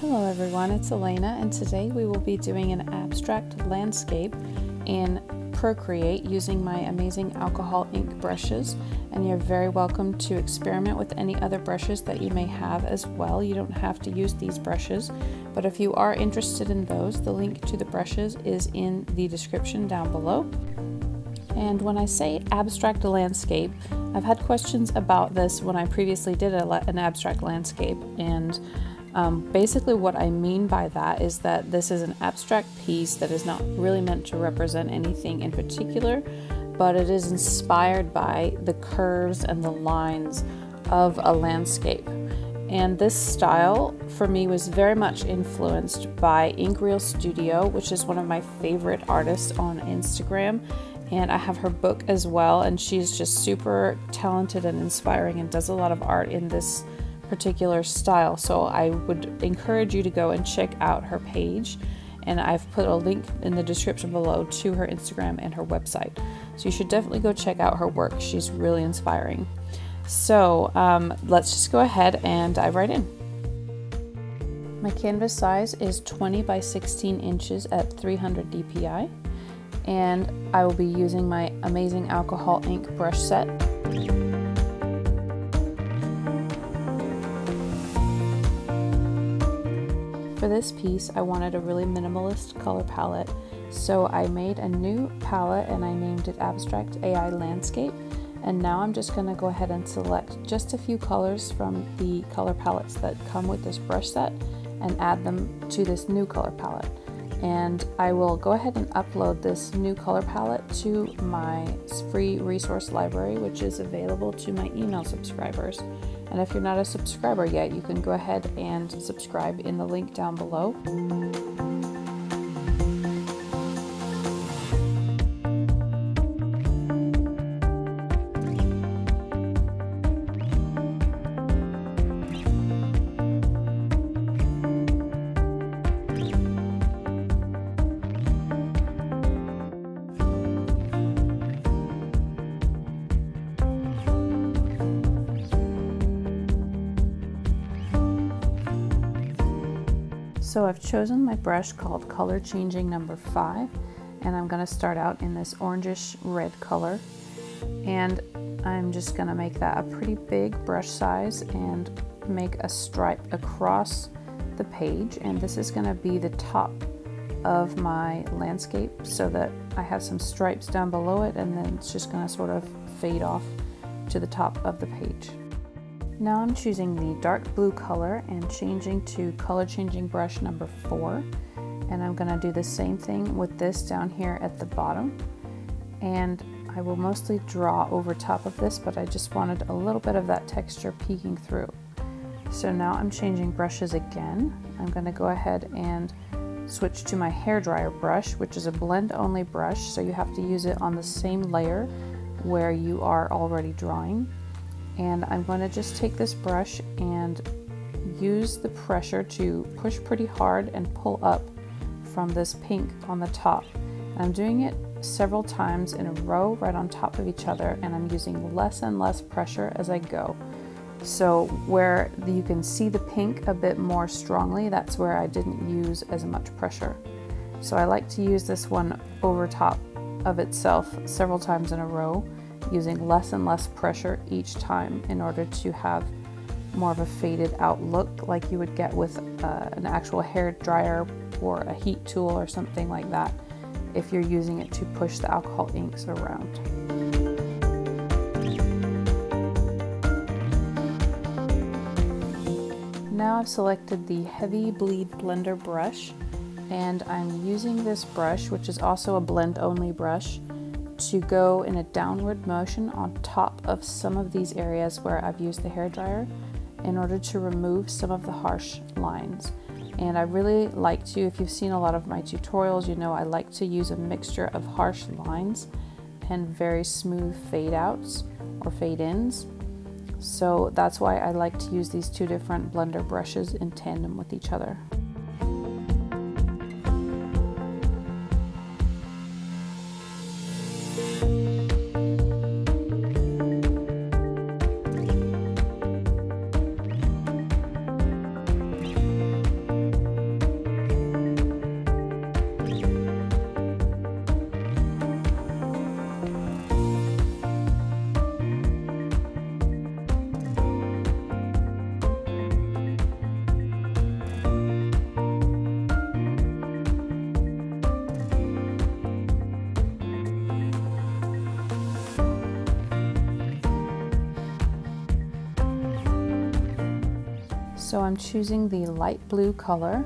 Hello everyone, it's Alaina and today we will be doing an abstract landscape in Procreate using my amazing alcohol ink brushes and you're very welcome to experiment with any other brushes that you may have as well. You don't have to use these brushes, but if you are interested in those, the link to the brushes is in the description down below. And when I say abstract landscape, I've had questions about this when I previously did an abstract landscape and um, basically, what I mean by that is that this is an abstract piece that is not really meant to represent anything in particular, but it is inspired by the curves and the lines of a landscape. And this style for me was very much influenced by Inkreel Studio, which is one of my favorite artists on Instagram. And I have her book as well, and she's just super talented and inspiring and does a lot of art in this particular style. So I would encourage you to go and check out her page. And I've put a link in the description below to her Instagram and her website. So you should definitely go check out her work. She's really inspiring. So um, let's just go ahead and dive right in. My canvas size is 20 by 16 inches at 300 dpi and I will be using my amazing alcohol ink brush set. For this piece, I wanted a really minimalist color palette, so I made a new palette and I named it Abstract AI Landscape. And now I'm just going to go ahead and select just a few colors from the color palettes that come with this brush set and add them to this new color palette. And I will go ahead and upload this new color palette to my free resource library, which is available to my email subscribers. And if you're not a subscriber yet, you can go ahead and subscribe in the link down below. I've chosen my brush called Color Changing number 5 and I'm going to start out in this orangish red color and I'm just going to make that a pretty big brush size and make a stripe across the page and this is going to be the top of my landscape so that I have some stripes down below it and then it's just going to sort of fade off to the top of the page. Now I'm choosing the dark blue color and changing to color changing brush number four. And I'm gonna do the same thing with this down here at the bottom. And I will mostly draw over top of this, but I just wanted a little bit of that texture peeking through. So now I'm changing brushes again. I'm gonna go ahead and switch to my hair dryer brush, which is a blend only brush. So you have to use it on the same layer where you are already drawing and I'm going to just take this brush and use the pressure to push pretty hard and pull up from this pink on the top. And I'm doing it several times in a row right on top of each other and I'm using less and less pressure as I go. So where you can see the pink a bit more strongly, that's where I didn't use as much pressure. So I like to use this one over top of itself several times in a row using less and less pressure each time in order to have more of a faded out look like you would get with uh, an actual hair dryer or a heat tool or something like that if you're using it to push the alcohol inks around. Now I've selected the Heavy Bleed Blender brush and I'm using this brush, which is also a blend only brush, to go in a downward motion on top of some of these areas where I've used the hair dryer in order to remove some of the harsh lines. And I really like to, if you've seen a lot of my tutorials, you know I like to use a mixture of harsh lines and very smooth fade outs or fade ins. So that's why I like to use these two different blender brushes in tandem with each other. So I'm choosing the light blue color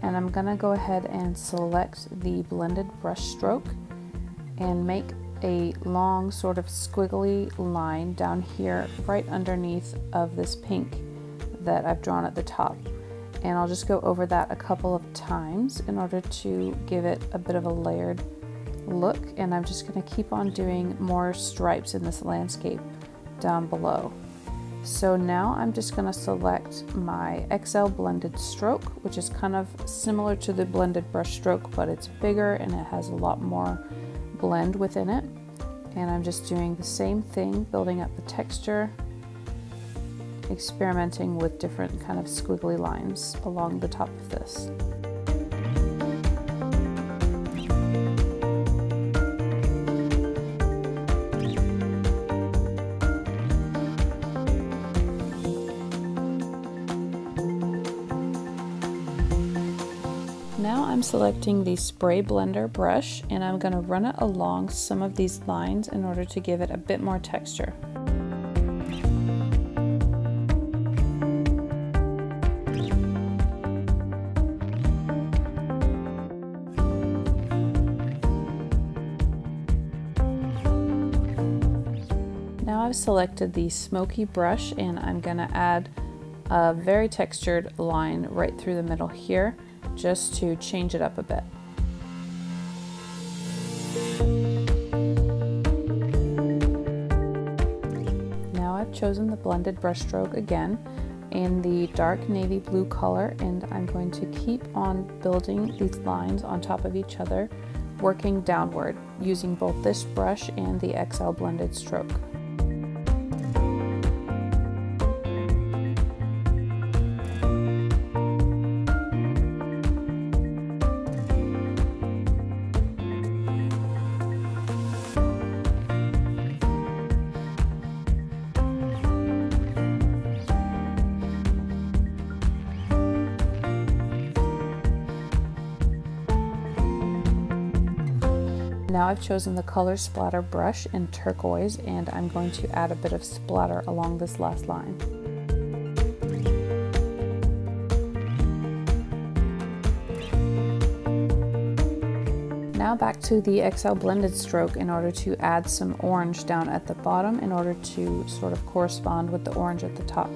and I'm gonna go ahead and select the blended brush stroke and make a long sort of squiggly line down here right underneath of this pink that I've drawn at the top and I'll just go over that a couple of times in order to give it a bit of a layered look and I'm just going to keep on doing more stripes in this landscape down below. So now I'm just going to select my XL blended stroke which is kind of similar to the blended brush stroke but it's bigger and it has a lot more blend within it and I'm just doing the same thing building up the texture experimenting with different kind of squiggly lines along the top of this. I'm selecting the spray blender brush and I'm going to run it along some of these lines in order to give it a bit more texture. Now I've selected the smoky brush and I'm going to add a very textured line right through the middle here just to change it up a bit. Now I've chosen the blended brushstroke again in the dark navy blue color and I'm going to keep on building these lines on top of each other working downward using both this brush and the XL blended stroke. Now I've chosen the color splatter brush in turquoise and I'm going to add a bit of splatter along this last line. Now back to the XL blended stroke in order to add some orange down at the bottom in order to sort of correspond with the orange at the top.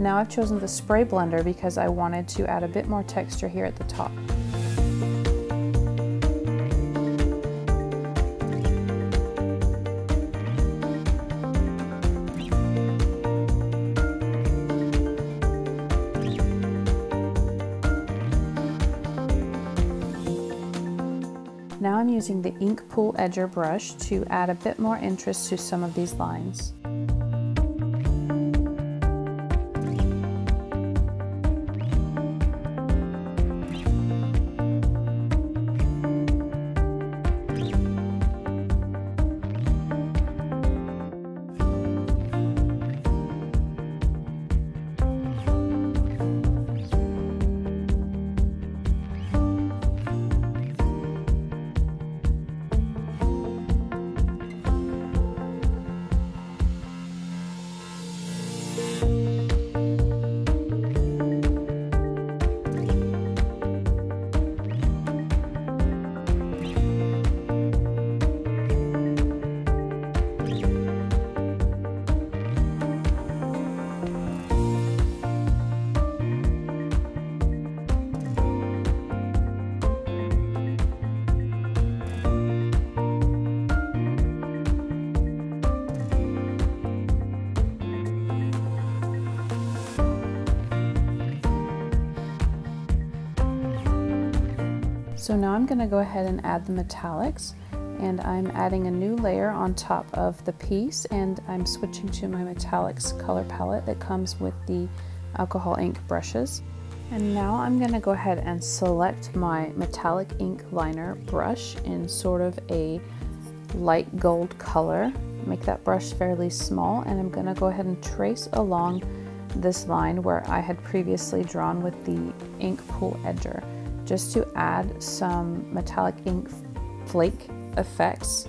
Now I've chosen the spray blender because I wanted to add a bit more texture here at the top. Now I'm using the Ink Pool Edger brush to add a bit more interest to some of these lines. So now I'm going to go ahead and add the metallics and I'm adding a new layer on top of the piece and I'm switching to my metallics color palette that comes with the alcohol ink brushes. And now I'm going to go ahead and select my metallic ink liner brush in sort of a light gold color. Make that brush fairly small and I'm going to go ahead and trace along this line where I had previously drawn with the ink pool edger just to add some metallic ink flake effects.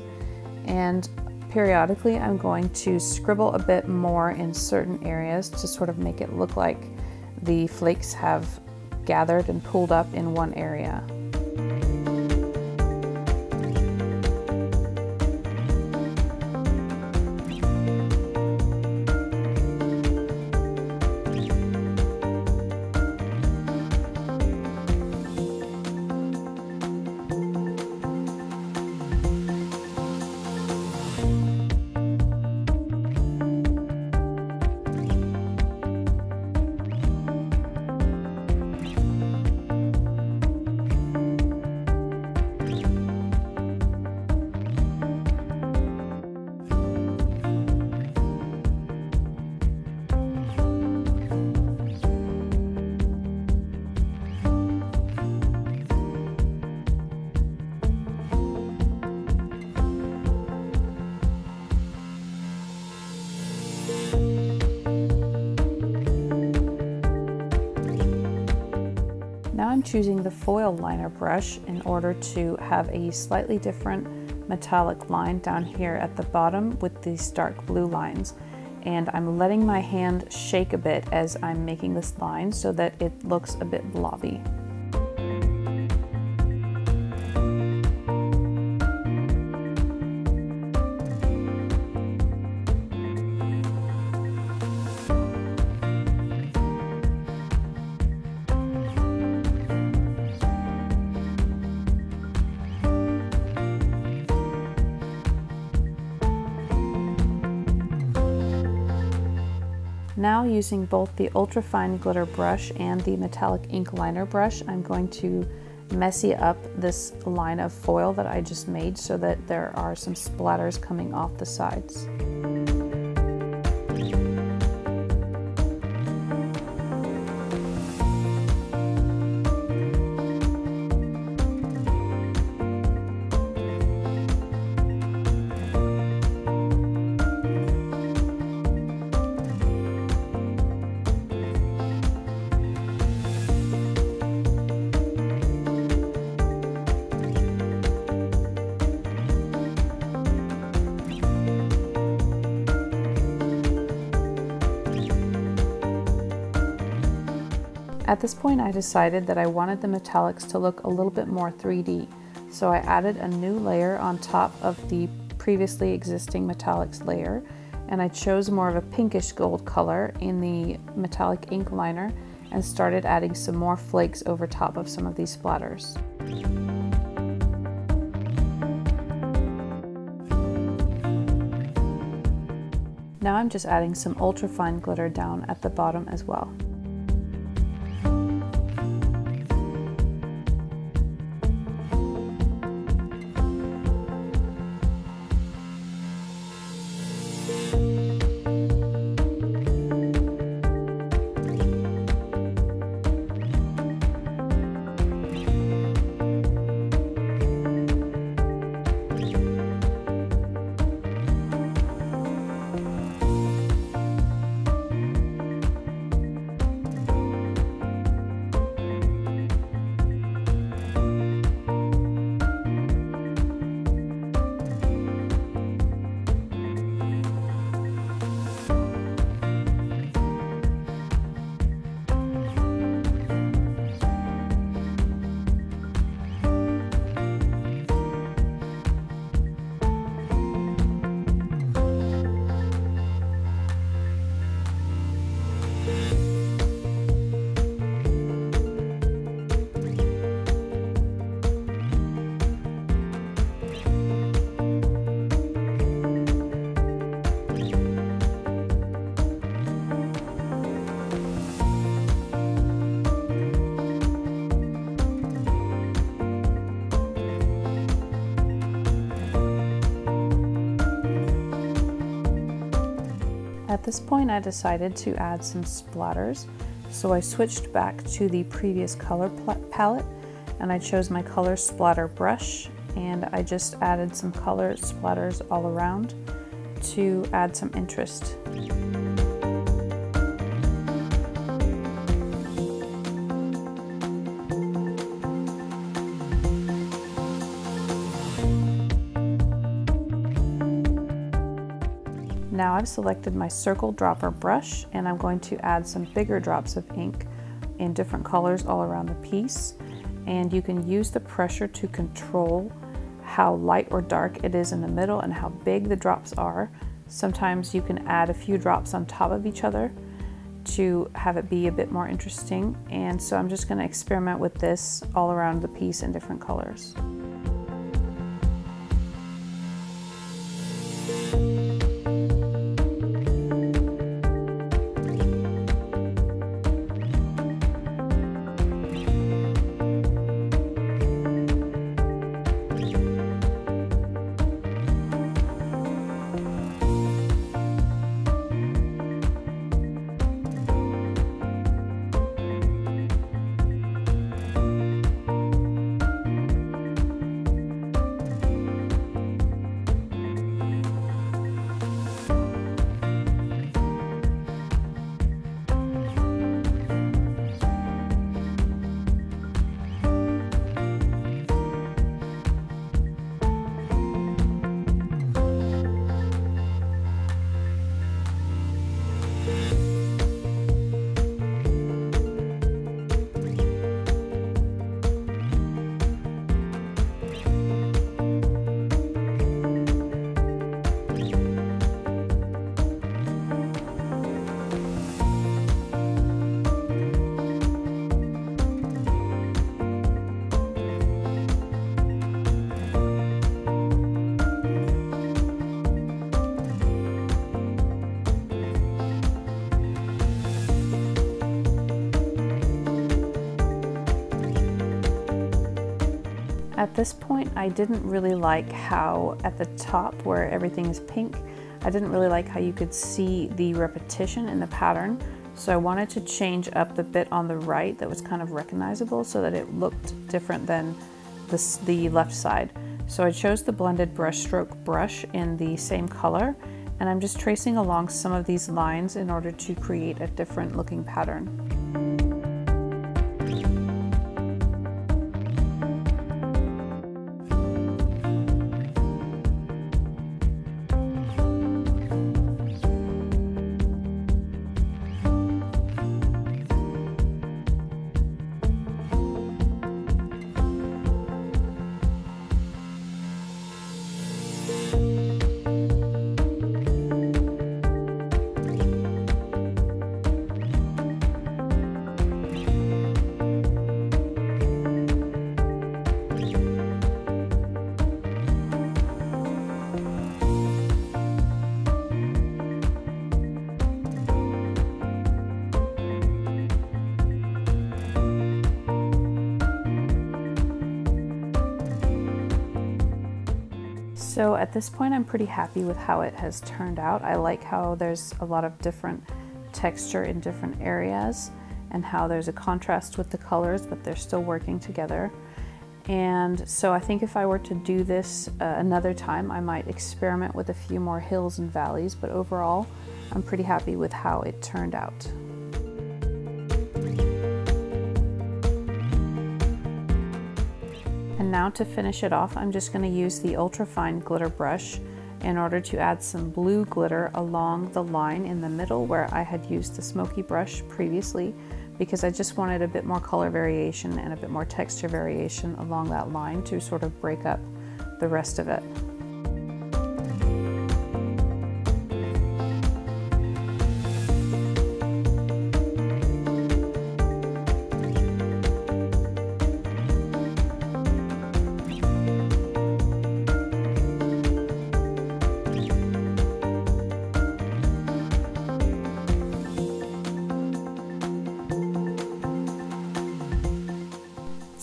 And periodically I'm going to scribble a bit more in certain areas to sort of make it look like the flakes have gathered and pulled up in one area. I'm choosing the foil liner brush in order to have a slightly different metallic line down here at the bottom with these dark blue lines. And I'm letting my hand shake a bit as I'm making this line so that it looks a bit blobby. Now using both the ultra fine glitter brush and the metallic ink liner brush, I'm going to messy up this line of foil that I just made so that there are some splatters coming off the sides. At this point I decided that I wanted the metallics to look a little bit more 3D, so I added a new layer on top of the previously existing metallics layer, and I chose more of a pinkish gold color in the metallic ink liner and started adding some more flakes over top of some of these splatters. Now I'm just adding some ultra fine glitter down at the bottom as well. This point I decided to add some splatters, so I switched back to the previous color palette and I chose my color splatter brush and I just added some color splatters all around to add some interest. Now I've selected my circle dropper brush and I'm going to add some bigger drops of ink in different colors all around the piece. And you can use the pressure to control how light or dark it is in the middle and how big the drops are. Sometimes you can add a few drops on top of each other to have it be a bit more interesting. And so I'm just gonna experiment with this all around the piece in different colors. At this point, I didn't really like how at the top where everything is pink, I didn't really like how you could see the repetition in the pattern. So I wanted to change up the bit on the right that was kind of recognizable so that it looked different than this, the left side. So I chose the blended brushstroke brush in the same color and I'm just tracing along some of these lines in order to create a different looking pattern. So at this point I'm pretty happy with how it has turned out. I like how there's a lot of different texture in different areas and how there's a contrast with the colors but they're still working together. And so I think if I were to do this uh, another time I might experiment with a few more hills and valleys but overall I'm pretty happy with how it turned out. And now to finish it off, I'm just going to use the ultra fine glitter brush in order to add some blue glitter along the line in the middle where I had used the smoky brush previously because I just wanted a bit more color variation and a bit more texture variation along that line to sort of break up the rest of it.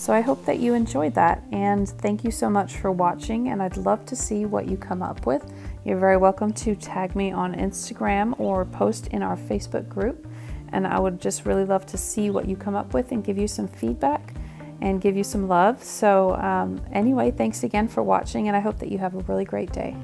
So I hope that you enjoyed that and thank you so much for watching and I'd love to see what you come up with. You're very welcome to tag me on Instagram or post in our Facebook group and I would just really love to see what you come up with and give you some feedback and give you some love. So um, anyway, thanks again for watching and I hope that you have a really great day.